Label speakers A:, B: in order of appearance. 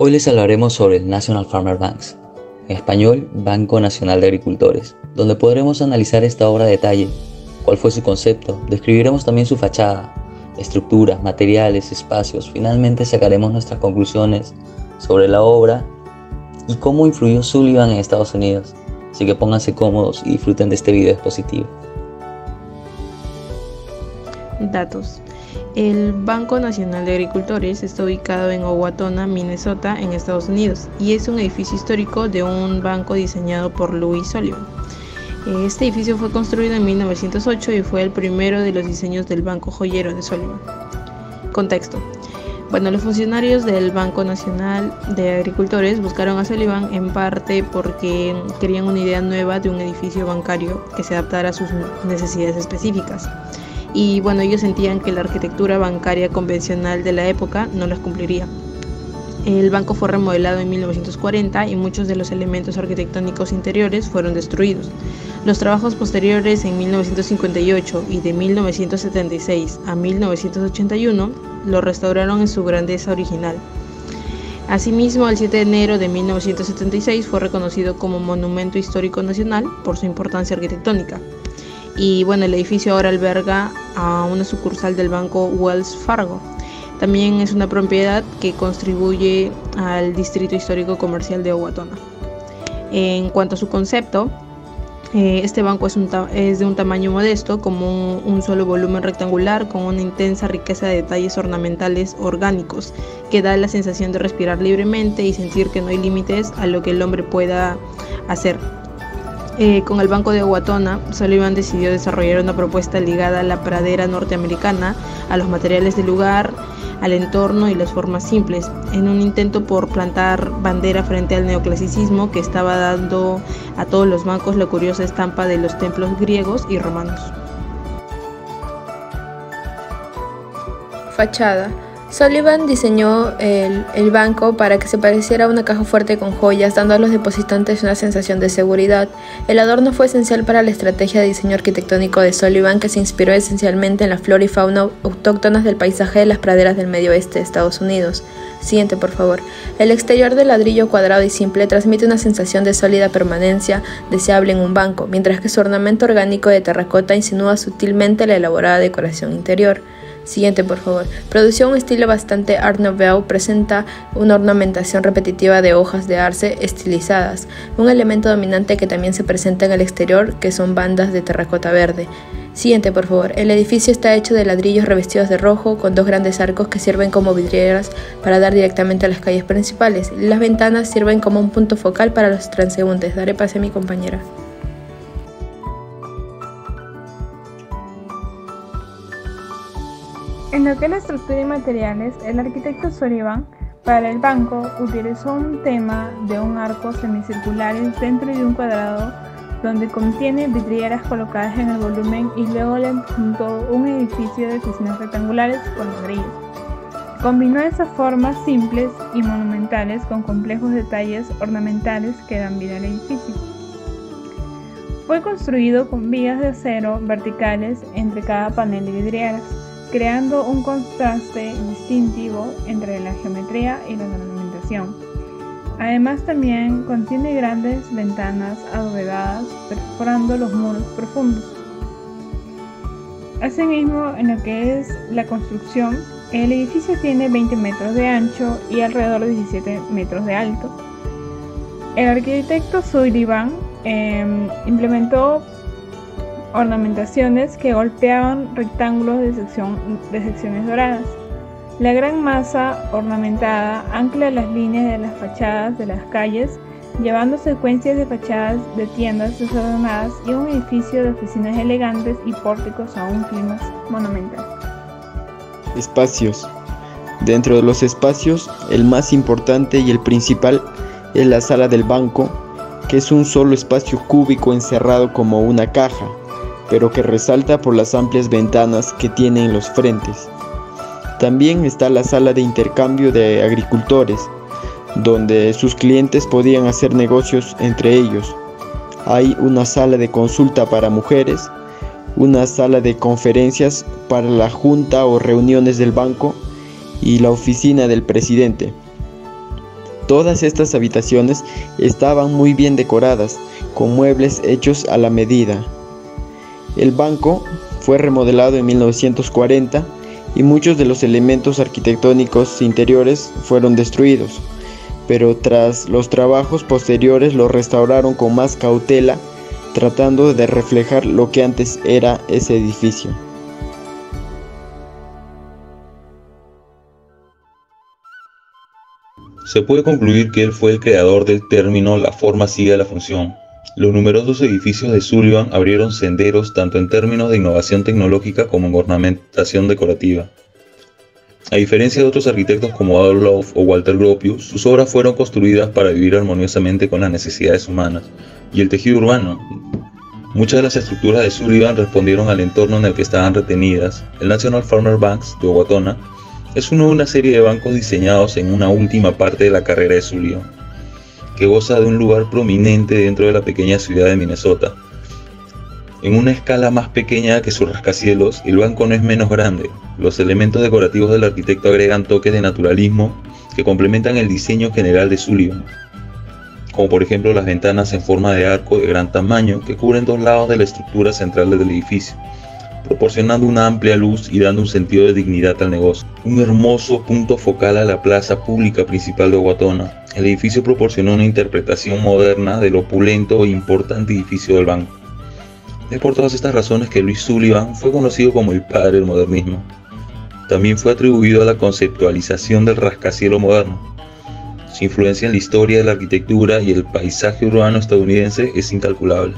A: Hoy les hablaremos sobre el National Farmer Banks, en español Banco Nacional de Agricultores, donde podremos analizar esta obra a detalle, cuál fue su concepto, describiremos también su fachada, estructura, materiales, espacios, finalmente sacaremos nuestras conclusiones sobre la obra y cómo influyó Sullivan en Estados Unidos. Así que pónganse cómodos y disfruten de este video expositivo.
B: Datos. El Banco Nacional de Agricultores está ubicado en Owatonna, Minnesota, en Estados Unidos, y es un edificio histórico de un banco diseñado por Louis Sullivan. Este edificio fue construido en 1908 y fue el primero de los diseños del Banco Joyero de Sullivan. Contexto. Bueno, los funcionarios del Banco Nacional de Agricultores buscaron a Sullivan en parte porque querían una idea nueva de un edificio bancario que se adaptara a sus necesidades específicas y bueno, ellos sentían que la arquitectura bancaria convencional de la época no las cumpliría. El banco fue remodelado en 1940 y muchos de los elementos arquitectónicos interiores fueron destruidos. Los trabajos posteriores en 1958 y de 1976 a 1981 lo restauraron en su grandeza original. Asimismo, el 7 de enero de 1976 fue reconocido como Monumento Histórico Nacional por su importancia arquitectónica y bueno, el edificio ahora alberga a una sucursal del banco Wells Fargo. También es una propiedad que contribuye al distrito histórico comercial de Owatonna. En cuanto a su concepto, eh, este banco es, de un tamaño modesto, como un, solo volumen rectangular con una intensa riqueza de detalles ornamentales orgánicos, que da la sensación de respirar libremente y sentir que no hay límites a lo que el hombre pueda hacer. Eh, con el Banco de Owatonna, Sullivan decidió desarrollar una propuesta ligada a la pradera norteamericana, a los materiales del lugar, al entorno y las formas simples, en un intento por plantar bandera frente al neoclasicismo que estaba dando a todos los bancos la curiosa estampa de los templos griegos y romanos.
C: Fachada Sullivan diseñó el, banco para que se pareciera a una caja fuerte con joyas, dando a los depositantes una sensación de seguridad. El adorno fue esencial para la estrategia de diseño arquitectónico de Sullivan, que se inspiró esencialmente en la flora y fauna autóctonas del paisaje de las praderas del medio oeste de Estados Unidos. Siguiente, por favor. El exterior del ladrillo cuadrado y simple transmite una sensación de sólida permanencia deseable en un banco, mientras que su ornamento orgánico de terracota insinúa sutilmente la elaborada decoración interior. Siguiente, por favor. Produció un estilo bastante Art Nouveau, presenta una ornamentación repetitiva de hojas de arce estilizadas, un elemento dominante que también se presenta en el exterior, que son bandas de terracota verde. Siguiente, por favor. El edificio está hecho de ladrillos revestidos de rojo, con dos grandes arcos que sirven como vidrieras para dar directamente a las calles principales. Las ventanas sirven como un punto focal para los transeúntes. Daré pase a mi compañera.
D: En lo que es la estructura y materiales, el arquitecto Sullivan para el banco utilizó un tema de un arco semicirculares dentro de un cuadrado donde contiene vidrieras colocadas en el volumen y luego le juntó un edificio de oficinas rectangulares con ladrillos. Combinó esas formas simples y monumentales con complejos detalles ornamentales que dan vida al edificio. Fue construido con vigas de acero verticales entre cada panel de vidrieras creando un contraste distintivo entre la geometría y la ornamentación. Además también contiene grandes ventanas abovedadas perforando los muros profundos. Asimismo, en lo que es la construcción, el edificio tiene 20 metros de ancho y alrededor de 17 metros de alto. El arquitecto Sullivan em, implementó ornamentaciones que golpeaban rectángulos de, de secciones doradas. La gran masa ornamentada ancla las líneas de las fachadas de las calles, llevando secuencias de fachadas de tiendas desordenadas y un edificio de oficinas elegantes y pórticos a un clima monumental.
E: Espacios. Dentro de los espacios, el más importante y el principal es la sala del banco, que es un solo espacio cúbico encerrado como una caja, pero que resalta por las amplias ventanas que tiene en los frentes. También está la sala de intercambio de agricultores, donde sus clientes podían hacer negocios entre ellos. Hay una sala de consulta para mujeres, una sala de conferencias para la junta o reuniones del banco y la oficina del presidente. Todas estas habitaciones estaban muy bien decoradas, con muebles hechos a la medida. El banco fue remodelado en 1940 y muchos de los elementos arquitectónicos interiores fueron destruidos, pero tras los trabajos posteriores lo restauraron con más cautela, tratando de reflejar lo que antes era ese edificio.
F: Se puede concluir que él fue el creador del término la forma sigue la función. Los numerosos edificios de Sullivan abrieron senderos tanto en términos de innovación tecnológica como en ornamentación decorativa. A diferencia de otros arquitectos como Adolf o Walter Gropius, sus obras fueron construidas para vivir armoniosamente con las necesidades humanas y el tejido urbano. Muchas de las estructuras de Sullivan respondieron al entorno en el que estaban retenidas. El National Farmer Banks de Owatonna es uno de una serie de bancos diseñados en una última parte de la carrera de Sullivan, que goza de un lugar prominente dentro de la pequeña ciudad de Minnesota. En una escala más pequeña que sus rascacielos, el banco no es menos grande. Los elementos decorativos del arquitecto agregan toques de naturalismo que complementan el diseño general de Sullivan, como por ejemplo las ventanas en forma de arco de gran tamaño que cubren dos lados de la estructura central del edificio proporcionando una amplia luz y dando un sentido de dignidad al negocio. Un hermoso punto focal a la plaza pública principal de Guatona. El edificio proporcionó una interpretación moderna del opulento e importante edificio del banco. Es por todas estas razones que Luis Sullivan fue conocido como el padre del modernismo. También fue atribuido a la conceptualización del rascacielos moderno. Su influencia en la historia de la arquitectura y el paisaje urbano estadounidense es incalculable.